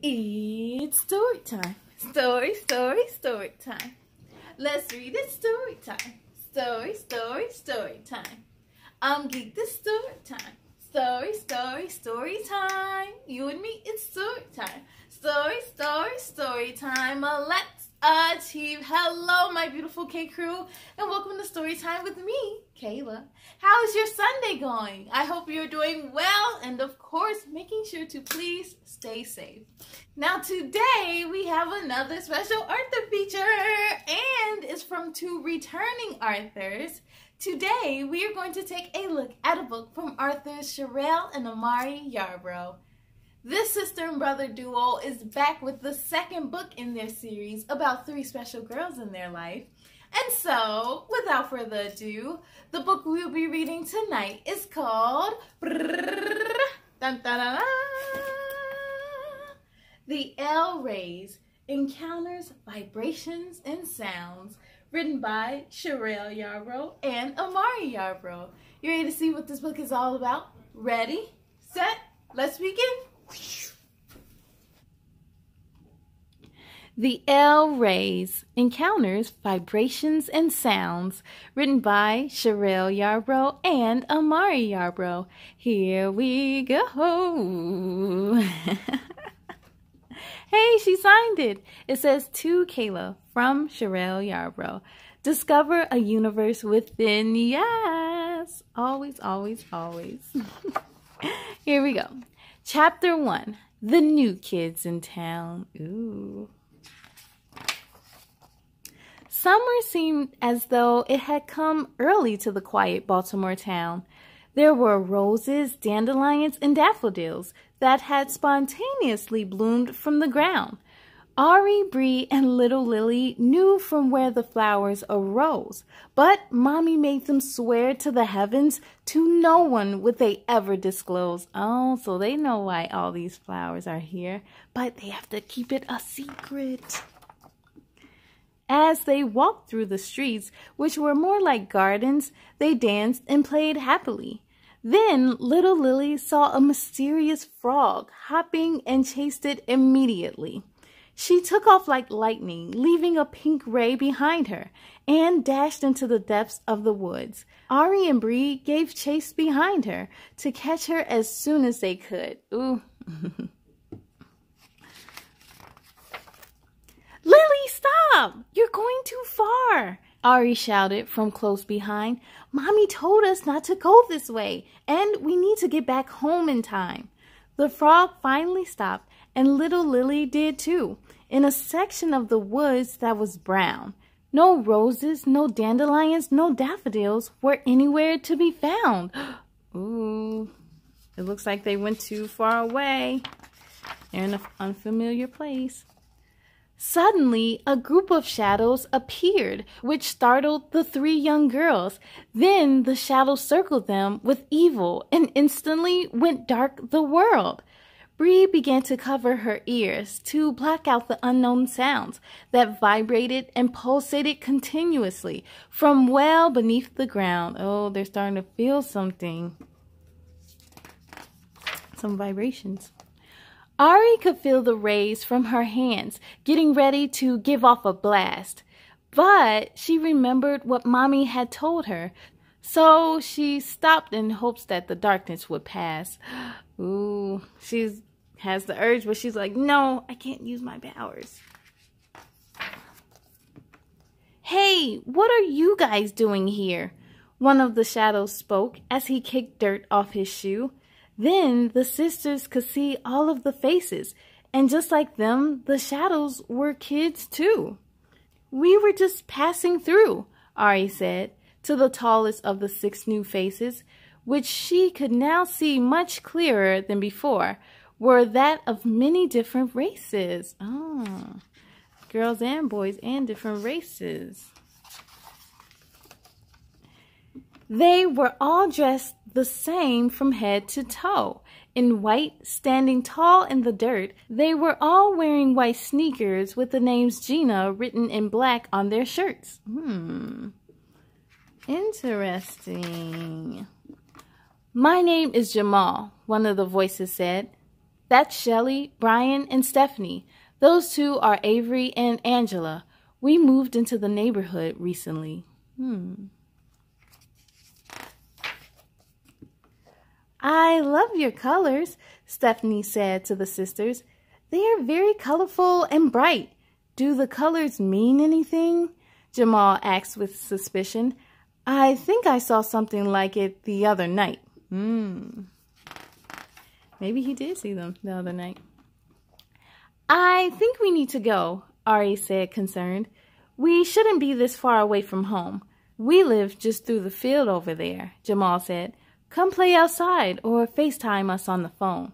It's story time. Story, story, story time. Let's read it story time. Story, story, story time. I'm geek this story time. Story, story, story time. You and me, it's story time. Story, story, story time. Let's achieve. Hello, my beautiful K crew, and welcome to story time with me, Kayla. How's your Sunday going? I hope you're doing well, and of course, making sure to please stay safe. Now, today we have another special Arthur feature, and it's from two returning Arthurs. Today, we are going to take a look at a book from Arthurs Cherelle and Amari Yarbrough. This sister and brother duo is back with the second book in their series about three special girls in their life. And so, without further ado, the book we'll be reading tonight is called The ElleRays Encounters, Vibrations, and Sounds, written by Cherelle Yarbrough and Amari Yarbrough. You ready to see what this book is all about? Ready, set, let's begin. The ElleRays Encounters, Vibrations, and Sounds, written by Cherelle Yarbrough and Amari Yarbrough. Here we go. hey, she signed it. It says to Kayla from Cherelle Yarbrough. Discover a universe within. Yes. Always, always, always. Here we go. Chapter 1 The New Kids in Town. Ooh. Summer seemed as though it had come early to the quiet Baltimore town. There were roses, dandelions, and daffodils that had spontaneously bloomed from the ground. Ari, Bri, and little Lilly knew from where the flowers arose, but Mommy made them swear to the heavens to no one would they ever disclose. Oh, so they know why all these flowers are here, but they have to keep it a secret. As they walked through the streets, which were more like gardens, they danced and played happily. Then little Lilly saw a mysterious frog hopping and chased it immediately. She took off like lightning, leaving a pink ray behind her, and dashed into the depths of the woods. Ari and Bri gave chase behind her to catch her as soon as they could. Ooh. Lilly, stop! You're going too far! Ari shouted from close behind. Mommy told us not to go this way, and we need to get back home in time. The frog finally stopped, and little Lilly did too, in a section of the woods that was brown. No roses, no dandelions, no daffodils were anywhere to be found. Ooh, it looks like they went too far away. They're in an unfamiliar place. Suddenly, a group of shadows appeared, which startled the three young girls. Then the shadows circled them with evil and instantly went dark the world. Bri began to cover her ears to block out the unknown sounds that vibrated and pulsated continuously from well beneath the ground. Oh, they're starting to feel something. Some vibrations. Ari could feel the rays from her hands, getting ready to give off a blast. But she remembered what Mommy had told her, so she stopped in hopes that the darkness would pass. Ooh, she has the urge, but she's like, no, I can't use my powers. Hey, what are you guys doing here? One of the shadows spoke as he kicked dirt off his shoe. Then the sisters could see all of the faces, and just like them, the shadows were kids too. We were just passing through, Ari said to the tallest of the six new faces, which she could now see much clearer than before, were that of many different races. Oh, girls and boys and different races. They were all dressed the same from head to toe. In white, standing tall in the dirt, they were all wearing white sneakers with the names Gena written in black on their shirts. Hmm. Interesting. My name is Jamal, one of the voices said. That's Shelly, Brian, and Stephanie. Those two are Avery and Angela. We moved into the neighborhood recently. Hmm. I love your colors, Stephanie said to the sisters. They are very colorful and bright. Do the colors mean anything? Jamal asked with suspicion. I think I saw something like it the other night. Hmm. Maybe he did see them the other night. I think we need to go, Ari said, concerned. We shouldn't be this far away from home. We live just through the field over there, Jamal said. Come play outside or FaceTime us on the phone.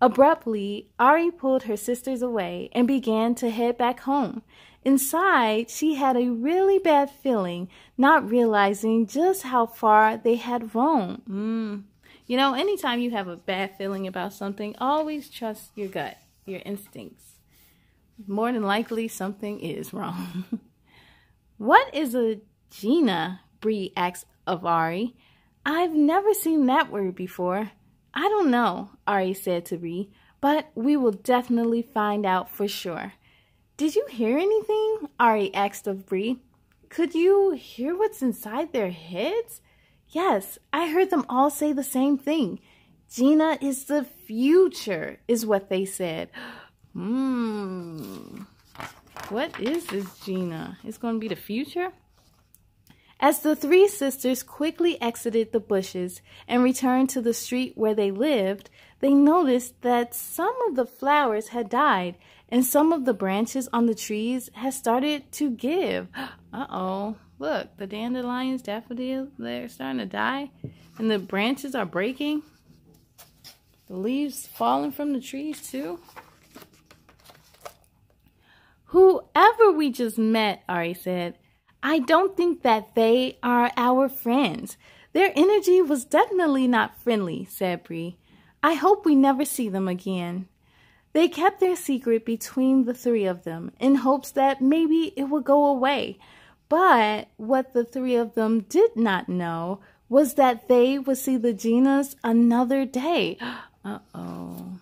Abruptly, Ari pulled her sisters away and began to head back home. Inside, she had a really bad feeling, not realizing just how far they had roamed. Mm. You know, anytime you have a bad feeling about something, always trust your gut, your instincts. More than likely, something is wrong. what is a Gena? Bri asked of Ari. I've never seen that word before. I don't know, Ari said to Bri, but we will definitely find out for sure. Did you hear anything? Ari asked of Bri. Could you hear what's inside their heads? Yes, I heard them all say the same thing. Gena is the future, is what they said. Hmm. What is this Gena? It's going to be the future? As the three sisters quickly exited the bushes and returned to the street where they lived, they noticed that some of the flowers had died and some of the branches on the trees had started to give. Uh-oh. Look, the dandelions, daffodils, they're starting to die and the branches are breaking. The leaves falling from the trees too. Whoever we just met, Ari said, I don't think that they are our friends. Their energy was definitely not friendly, said Bri. I hope we never see them again. They kept their secret between the three of them in hopes that maybe it would go away. But what the three of them did not know was that they would see the Genas another day. Uh-oh.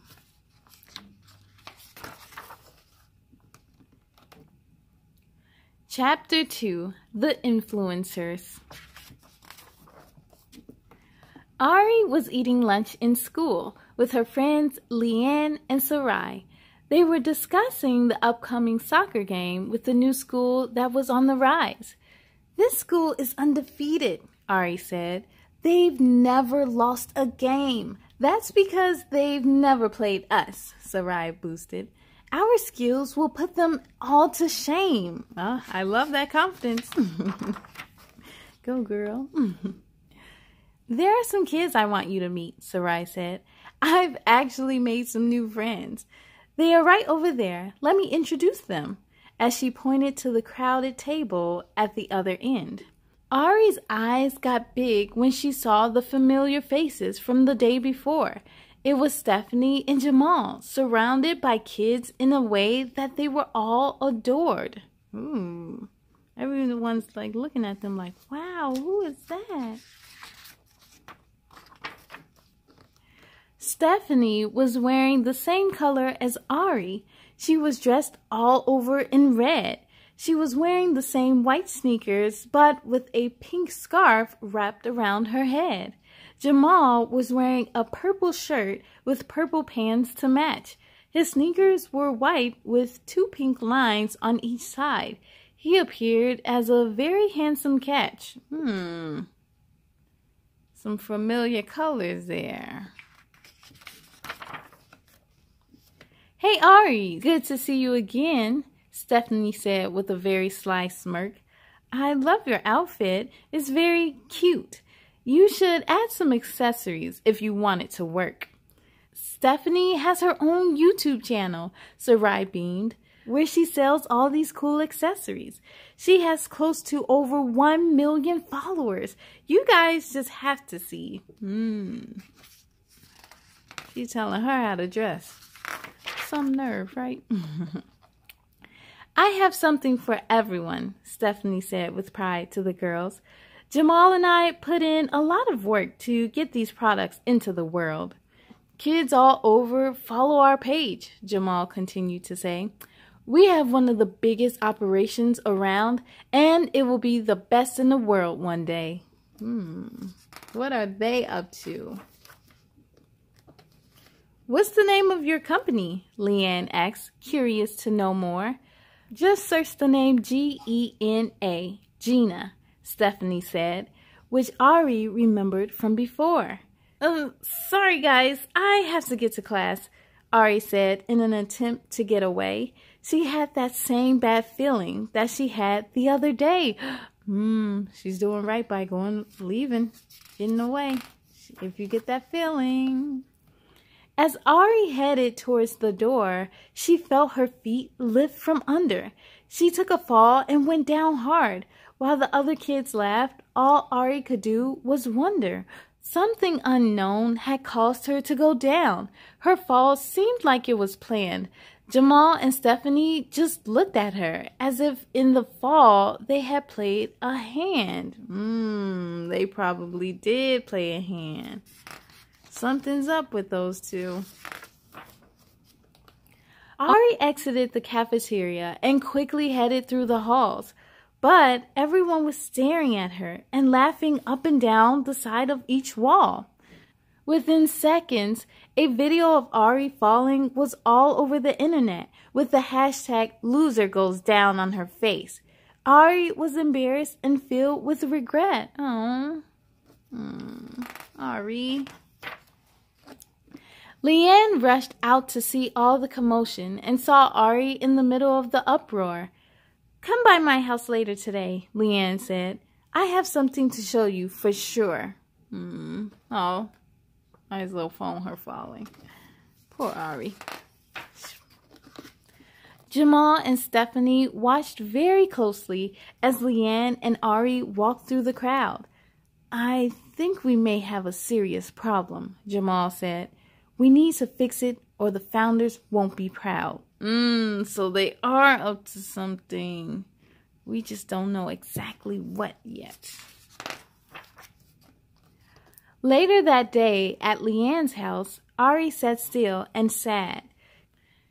Chapter 2 The Influencers Ari was eating lunch in school with her friends Leanne and Sarai. They were discussing the upcoming soccer game with the new school that was on the rise. This school is undefeated, Ari said. They've never lost a game. That's because they've never played us, Sarai boosted. Our skills will put them all to shame. Oh, I love that confidence. Go, girl. there are some kids I want you to meet, Sarai said. I've actually made some new friends. They are right over there. Let me introduce them, as she pointed to the crowded table at the other end. Ari's eyes got big when she saw the familiar faces from the day before it was Stephanie and Jamal, surrounded by kids in a way that they were all adored. Ooh. Everyone's like looking at them like, wow, who is that? Stephanie was wearing the same color as Ari. She was dressed all over in red. She was wearing the same white sneakers, but with a pink scarf wrapped around her head. Jamal was wearing a purple shirt with purple pants to match. His sneakers were white with two pink lines on each side. He appeared as a very handsome catch. Hmm. Some familiar colors there. Hey, Ari, good to see you again, Stephanie said with a very sly smirk. I love your outfit. It's very cute. You should add some accessories if you want it to work. Stephanie has her own YouTube channel, Sarai beamed, where she sells all these cool accessories. She has close to over 1 million followers. You guys just have to see. Hmm. She's telling her how to dress. Some nerve, right? I have something for everyone, Stephanie said with pride to the girls. Jamal and I put in a lot of work to get these products into the world. Kids all over follow our page, Jamal continued to say. We have one of the biggest operations around, and it will be the best in the world one day. Hmm, what are they up to? What's the name of your company? Leanne asked, curious to know more. Just search the name G E N A, Gena, Stephanie said, which Ari remembered from before. Um, sorry guys, I have to get to class, Ari said in an attempt to get away. She had that same bad feeling that she had the other day. Hmm, she's doing right by going, leaving, getting away. If you get that feeling. As Ari headed towards the door, she felt her feet lift from under. She took a fall and went down hard. While the other kids laughed, all Ari could do was wonder. Something unknown had caused her to go down. Her fall seemed like it was planned. Jamal and Stephanie just looked at her as if in the fall they had played a hand. Mmm, they probably did play a hand. Something's up with those two. Ari exited the cafeteria and quickly headed through the halls, but everyone was staring at her and laughing up and down the side of each wall. Within seconds, a video of Ari falling was all over the internet with the hashtag loser goes down on her face. Ari was embarrassed and filled with regret. Oh, mm, Ari. Leanne rushed out to see all the commotion and saw Ari in the middle of the uproar. Come by my house later today, Leanne said. I have something to show you for sure. Hmm. Oh, might as well phone her falling. Poor Ari. Jamal and Stephanie watched very closely as Leanne and Ari walked through the crowd. I think we may have a serious problem, Jamal said. We need to fix it or the founders won't be proud. Mmm, so they are up to something. We just don't know exactly what yet. Later that day, at Leanne's house, Ari sat still and sad.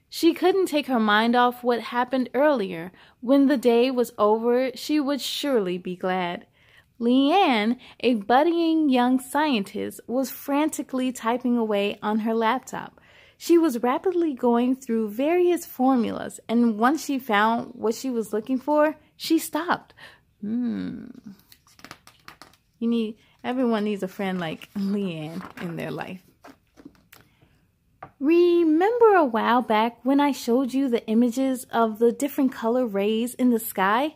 She couldn't take her mind off what happened earlier. When the day was over, she would surely be glad. Leanne, a budding young scientist, was frantically typing away on her laptop. She was rapidly going through various formulas, and once she found what she was looking for, she stopped. Hmm. You need Everyone needs a friend like Leanne in their life. Remember a while back when I showed you the images of the different color rays in the sky?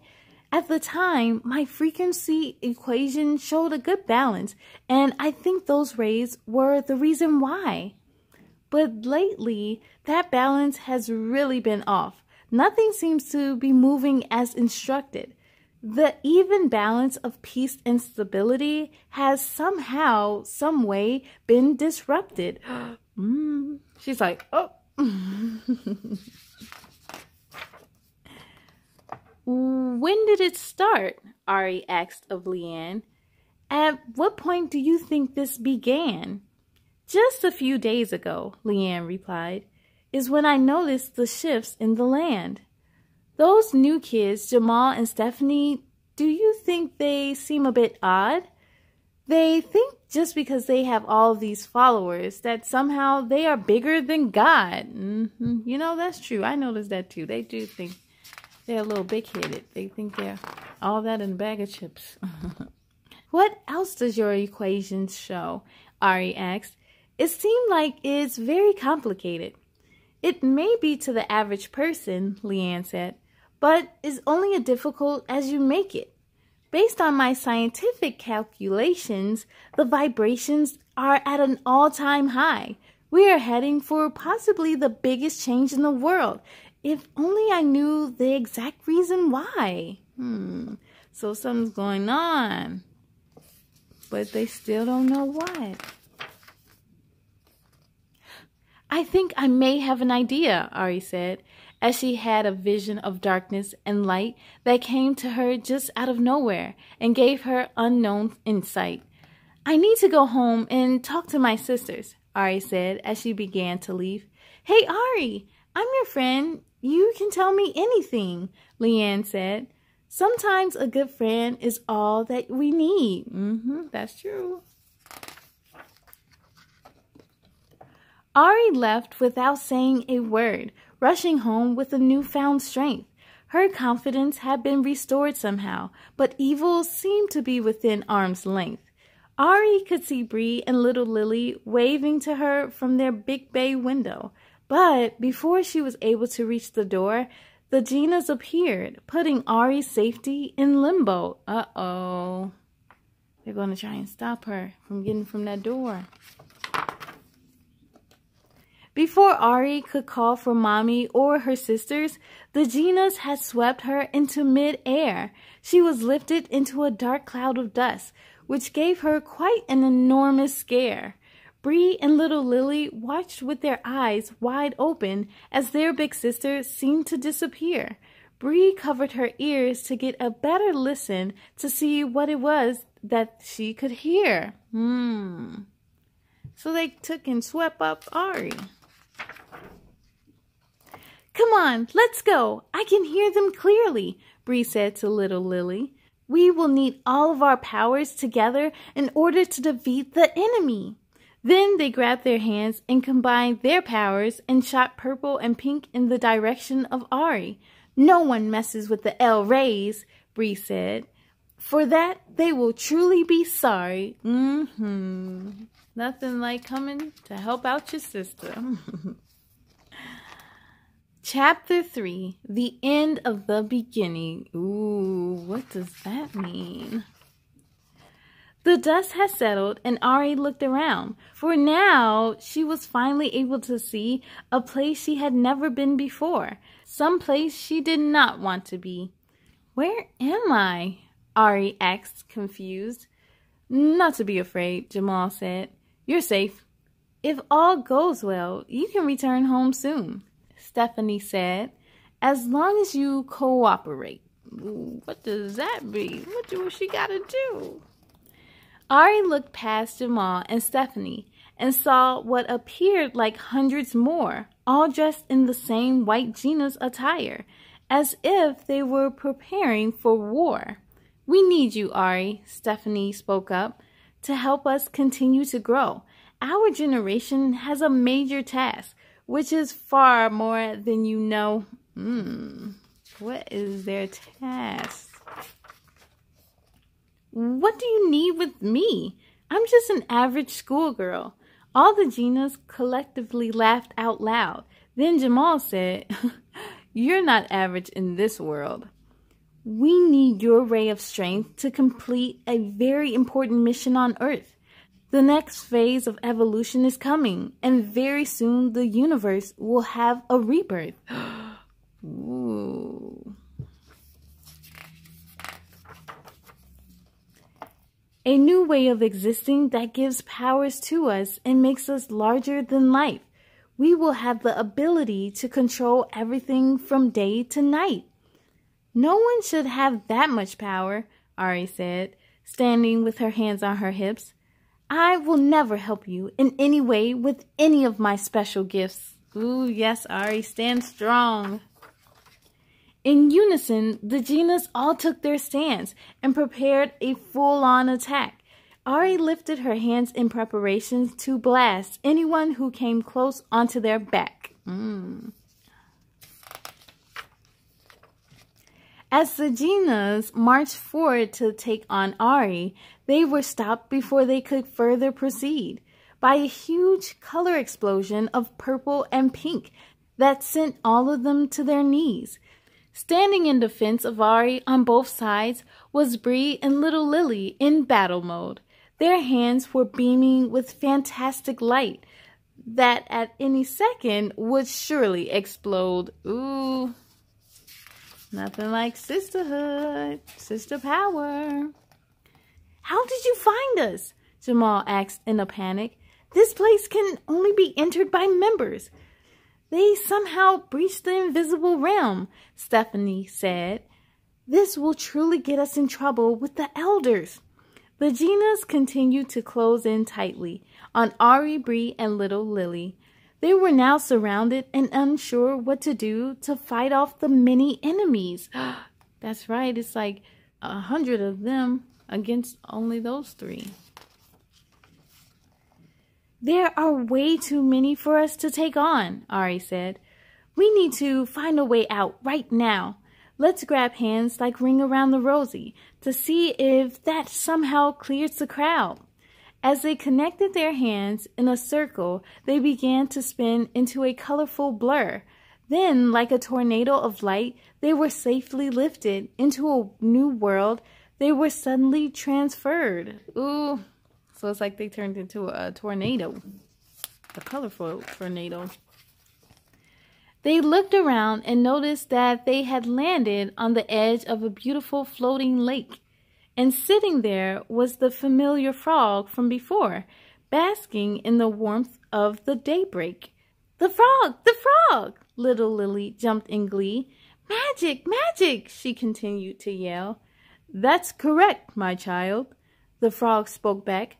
At the time, my frequency equation showed a good balance, and I think those rays were the reason why. But lately, that balance has really been off. Nothing seems to be moving as instructed. The even balance of peace and stability has somehow, some way been disrupted. mm. She's like, oh. when did it start? Ari asked of Leanne. At what point do you think this began? Just a few days ago, Leanne replied, is when I noticed the shifts in the land. Those new kids, Jamal and Stephanie, do you think they seem a bit odd? They think just because they have all these followers that somehow they are bigger than God. Mm-hmm. You know, that's true. I noticed that too. They do think they're a little big headed. They think they're all that in a bag of chips. what else does your equation show? Ari asked. It seemed like it's very complicated. It may be to the average person, Leanne said, but is only as difficult as you make it. Based on my scientific calculations, the vibrations are at an all time high. We are heading for possibly the biggest change in the world. If only I knew the exact reason why. Hmm. So something's going on. But they still don't know what. I think I may have an idea, Ari said as she had a vision of darkness and light that came to her just out of nowhere and gave her unknown insight. I need to go home and talk to my sisters. Ari said as she began to leave. Hey, Ari, I'm your friend. You can tell me anything, Leanne said. Sometimes a good friend is all that we need. Mm-hmm, that's true. Ari left without saying a word, rushing home with a newfound strength. Her confidence had been restored somehow, but evil seemed to be within arm's length. Ari could see Bri and little Lilly waving to her from their big bay window, but before she was able to reach the door, the Genas appeared, putting Ari's safety in limbo. Uh-oh. They're going to try and stop her from getting from that door. Before Ari could call for mommy or her sisters, the Genas had swept her into mid-air. She was lifted into a dark cloud of dust, which gave her quite an enormous scare. Bri and little Lilly watched with their eyes wide open as their big sister seemed to disappear. Bri covered her ears to get a better listen to see what it was that she could hear. Hmm. So they took and swept up Ari. Come on, let's go. I can hear them clearly, Bri said to little Lilly. We will need all of our powers together in order to defeat the enemy. Then they grabbed their hands and combined their powers and shot purple and pink in the direction of Ari. No one messes with the El Rays, Bri said. For that, they will truly be sorry. Mm-hmm. Nothing like coming to help out your sister. Chapter 3 The End of the Beginning. Ooh, what does that mean? The dust had settled, and Ari looked around, for now she was finally able to see a place she had never been before, some place she did not want to be. Where am I? Ari asked, confused. Not to be afraid, Jamal said. You're safe. If all goes well, you can return home soon. Stephanie said, as long as you cooperate. What does that mean? What do she got to do? Ari looked past Jamal and Stephanie and saw what appeared like hundreds more, all dressed in the same white Genas attire, as if they were preparing for war. We need you, Ari, Stephanie spoke up, to help us continue to grow. Our generation has a major task which is far more than you know. Hmm. What is their task? What do you need with me? I'm just an average schoolgirl. All the Genas collectively laughed out loud. Then Jamal said, You're not average in this world. We need your ray of strength to complete a very important mission on Earth. The next phase of evolution is coming, and very soon the universe will have a rebirth. A new way of existing that gives powers to us and makes us larger than life. We will have the ability to control everything from day to night. No one should have that much power, Ari said, standing with her hands on her hips. I will never help you in any way with any of my special gifts. Ooh, yes, Ari, stand strong. In unison, the Genas all took their stance and prepared a full-on attack. Ari lifted her hands in preparation to blast anyone who came close onto their back. Mm. As the Genas marched forward to take on Ari, they were stopped before they could further proceed by a huge color explosion of purple and pink that sent all of them to their knees. Standing in defense of Ari on both sides was Bri and little Lilly in battle mode. Their hands were beaming with fantastic light that at any second would surely explode. Ooh. Nothing like sisterhood, sister power. How did you find us? Jamal asked in a panic. This place can only be entered by members. They somehow breached the invisible realm, Stephanie said. This will truly get us in trouble with the elders. The Genas continued to close in tightly. on Ari, Bri, and little Lilly. They were now surrounded and unsure what to do to fight off the many enemies. That's right, it's like a hundred of them against only those three. There are way too many for us to take on, Ari said. We need to find a way out right now. Let's grab hands like Ring Around the Rosie to see if that somehow clears the crowd. As they connected their hands in a circle, they began to spin into a colorful blur. Then, like a tornado of light, they were safely lifted into a new world. They were suddenly transferred. Ooh, so it's like they turned into a tornado, a colorful tornado. They looked around and noticed that they had landed on the edge of a beautiful floating lake. And sitting there was the familiar frog from before, basking in the warmth of the daybreak. The frog! The frog! Little Lilly jumped in glee. Magic! Magic! she continued to yell. That's correct, my child. The frog spoke back.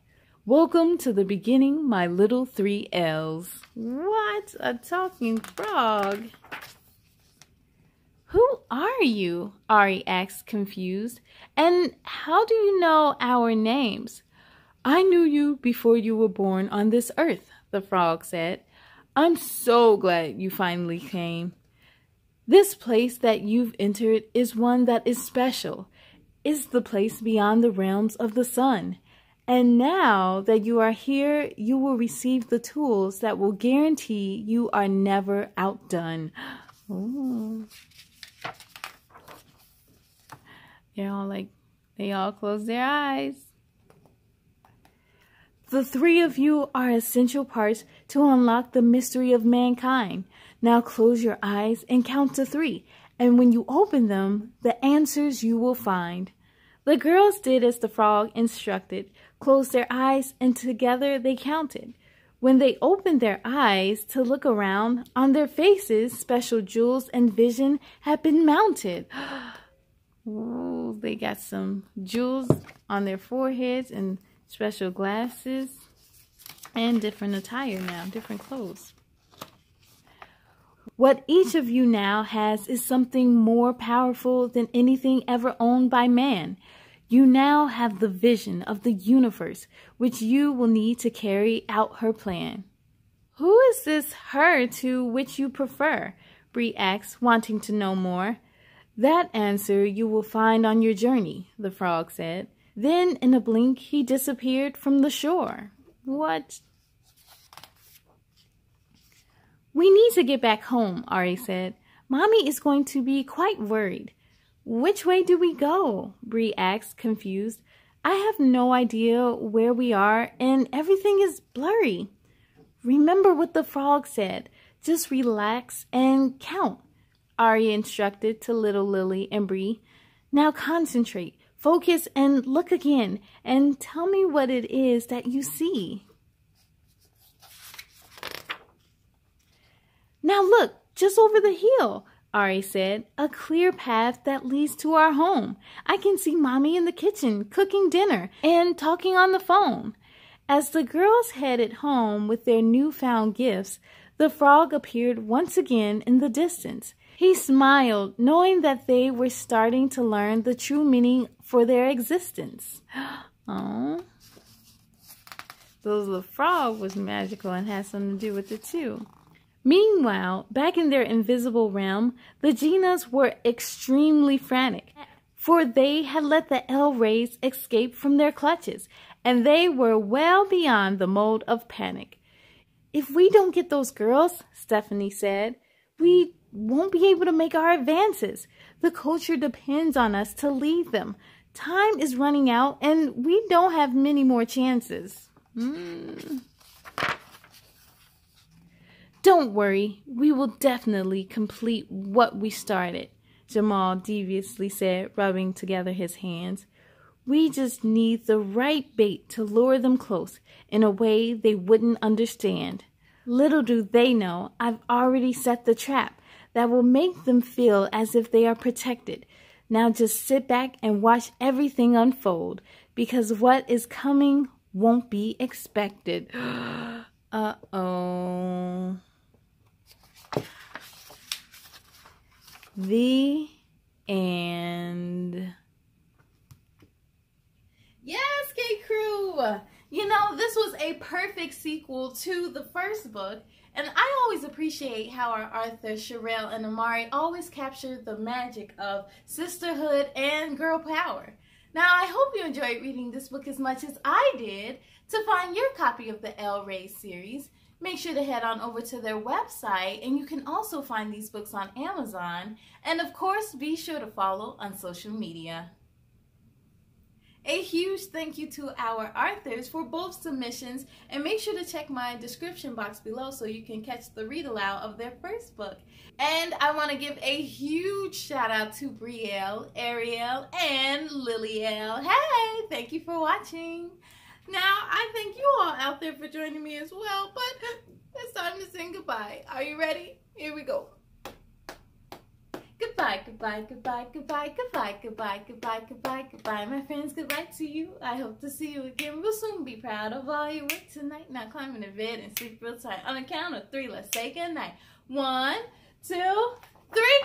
Welcome to the beginning, my little three L's. What? A talking frog? Who are you? Ari asked, confused. And how do you know our names? I knew you before you were born on this earth, the frog said. I'm so glad you finally came. This place that you've entered is one that is special. Is the place beyond the realms of the sun. And now that you are here, you will receive the tools that will guarantee you are never outdone. Ooh. They're all like, they all close their eyes. The three of you are essential parts to unlock the mystery of mankind. Now close your eyes and count to three. And when you open them, the answers you will find. The girls did as the frog instructed, closed their eyes, and together they counted. When they opened their eyes to look around, on their faces, special jewels and vision had been mounted. Ooh, they got some jewels on their foreheads and special glasses and different attire now, different clothes. What each of you now has is something more powerful than anything ever owned by man. You now have the vision of the universe, which you will need to carry out her plan. Who is this her to which you prefer? Bri asked, wanting to know more. That answer you will find on your journey, the frog said. Then, in a blink, he disappeared from the shore. What? We need to get back home, Ari said. Mommy is going to be quite worried. Which way do we go? Bri asked, confused. I have no idea where we are, and everything is blurry. Remember what the frog said. Just relax and count, Ari instructed to little Lilly and Bri. Now concentrate, focus, and look again, and tell me what it is that you see. Now look, just over the hill. Ari said, a clear path that leads to our home. I can see Mommy in the kitchen cooking dinner and talking on the phone. As the girls headed home with their newfound gifts, the frog appeared once again in the distance. He smiled, knowing that they were starting to learn the true meaning for their existence. Oh, Those the frog was magical and had something to do with it too. Meanwhile, back in their invisible realm, the Genas were extremely frantic, for they had let the ElleRays escape from their clutches, and they were well beyond the mode of panic. If we don't get those girls, Stephanie said, we won't be able to make our advances. The culture depends on us to lead them. Time is running out, and we don't have many more chances. Mm. Don't worry, we will definitely complete what we started, Jamal deviously said, rubbing together his hands. We just need the right bait to lure them close in a way they wouldn't understand. Little do they know I've already set the trap that will make them feel as if they are protected. Now just sit back and watch everything unfold because what is coming won't be expected. Uh-oh. The and Yes, K Crew! You know, this was a perfect sequel to the first book, and I always appreciate how our Arthur, Cherelle, and Amari always capture the magic of sisterhood and girl power. Now, I hope you enjoyed reading this book as much as I did. To find your copy of the ElleRay series, make sure to head on over to their website, and you can also find these books on Amazon. And of course, be sure to follow on social media. A huge thank you to our authors for both submissions and make sure to check my description box below so you can catch the read aloud of their first book. And I want to give a huge shout out to Brielle, Ariel, and Liliel. Hey, thank you for watching. Now, I thank you all out there for joining me as well, but it's time to say goodbye. Are you ready? Here we go. Goodbye, goodbye, goodbye, goodbye, goodbye, goodbye, goodbye, goodbye, goodbye. My friends, goodbye to you. I hope to see you again real soon. Be proud of all your work tonight. Now climb into bed and sleep real tight. On the count of three, let's say goodnight. One, two, three.